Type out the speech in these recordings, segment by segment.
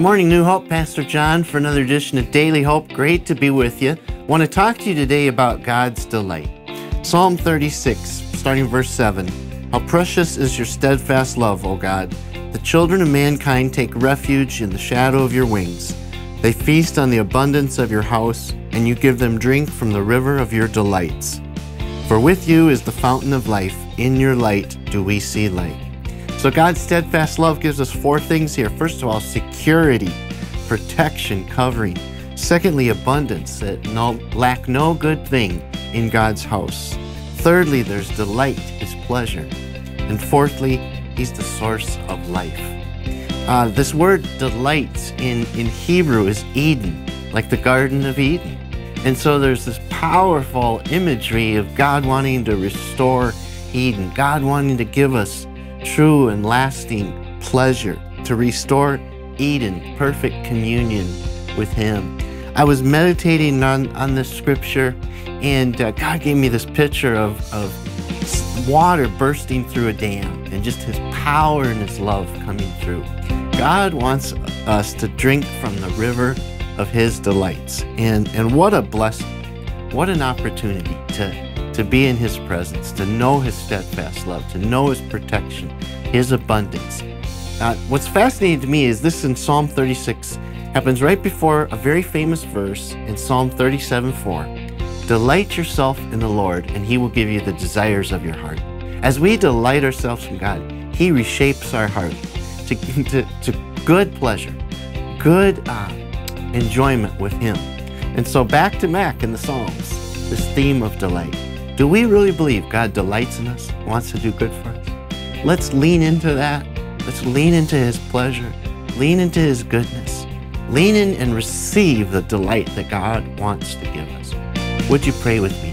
morning, New Hope. Pastor John for another edition of Daily Hope. Great to be with you. I Want to talk to you today about God's delight. Psalm 36, starting verse 7. How precious is your steadfast love, O God. The children of mankind take refuge in the shadow of your wings. They feast on the abundance of your house, and you give them drink from the river of your delights. For with you is the fountain of life. In your light do we see light. So God's steadfast love gives us four things here. First of all, security, protection, covering. Secondly, abundance, that no, lack no good thing in God's house. Thirdly, there's delight, His pleasure. And fourthly, He's the source of life. Uh, this word delight in, in Hebrew is Eden, like the Garden of Eden. And so there's this powerful imagery of God wanting to restore Eden, God wanting to give us true and lasting pleasure, to restore Eden, perfect communion with Him. I was meditating on, on this scripture, and uh, God gave me this picture of, of water bursting through a dam and just His power and His love coming through. God wants us to drink from the river of His delights. And, and what a blessing, what an opportunity to to be in His presence, to know His steadfast love, to know His protection, His abundance. Uh, what's fascinating to me is this in Psalm 36 happens right before a very famous verse in Psalm 37 4. Delight yourself in the Lord, and He will give you the desires of your heart. As we delight ourselves in God, He reshapes our heart to, to, to good pleasure, good uh, enjoyment with Him. And so back to Mac in the Psalms, this theme of delight. Do we really believe God delights in us, wants to do good for us? Let's lean into that. Let's lean into His pleasure, lean into His goodness, lean in and receive the delight that God wants to give us. Would you pray with me?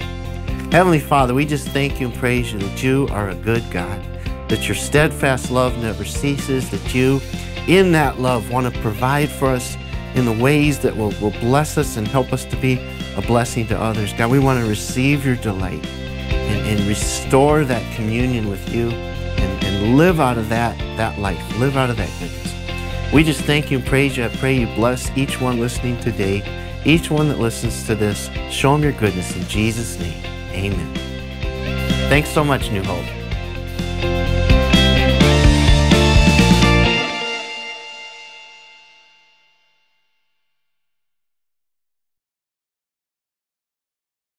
Heavenly Father, we just thank you and praise you that you are a good God, that your steadfast love never ceases, that you, in that love, want to provide for us in the ways that will, will bless us and help us to be a blessing to others. God, we want to receive your delight and, and restore that communion with you and, and live out of that, that life, live out of that goodness. We just thank you and praise you. I pray you bless each one listening today, each one that listens to this. Show them your goodness in Jesus' name. Amen. Thanks so much, New Hope.